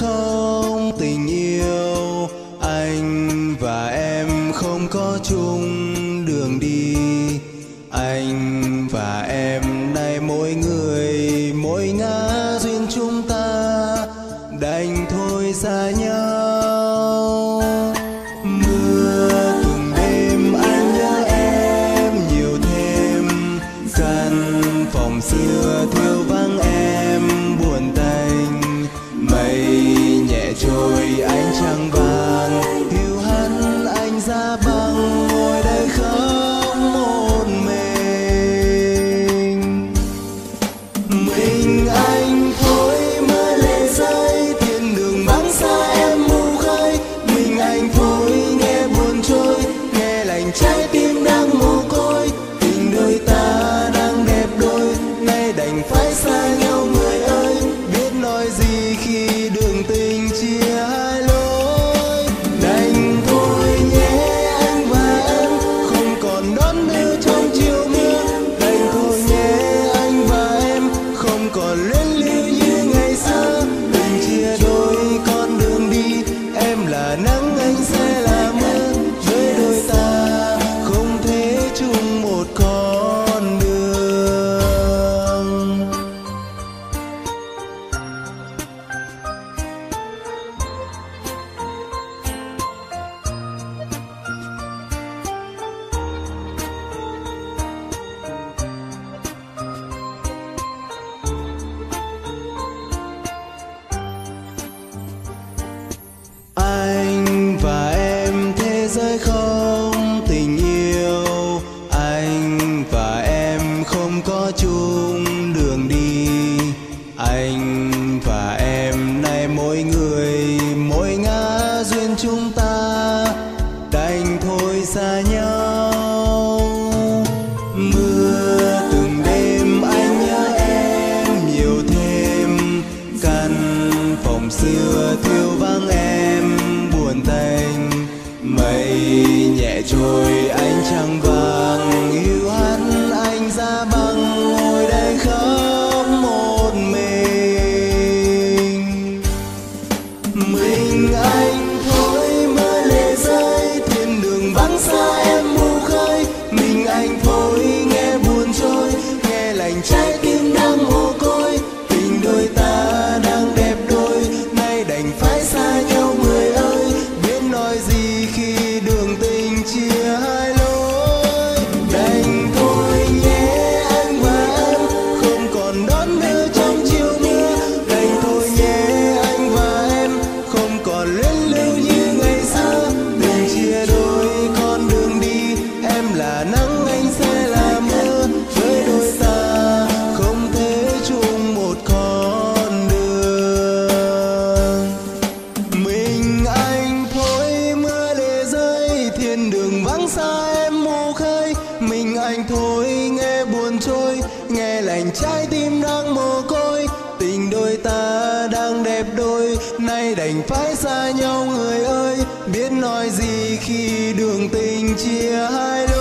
không tình yêu. Anh và em không có chung đường đi. Anh và em nay mỗi người tôi hôm có chung đường đi, anh và em nay mỗi người, mỗi ngã duyên chúng ta đành thôi xa nhau. Mưa từng đêm anh nhớ em nhiều thêm, căn phòng xưa thiêu vắng em buồn tanh mây nhẹ trôi mình anh thôi, nghe buồn trôi, nghe lạnh trái tim đang mồ côi. Tình đôi ta đang đẹp đôi, nay đành phải xa nhau người ơi. Biết nói gì khi đường tình chia hai đôi.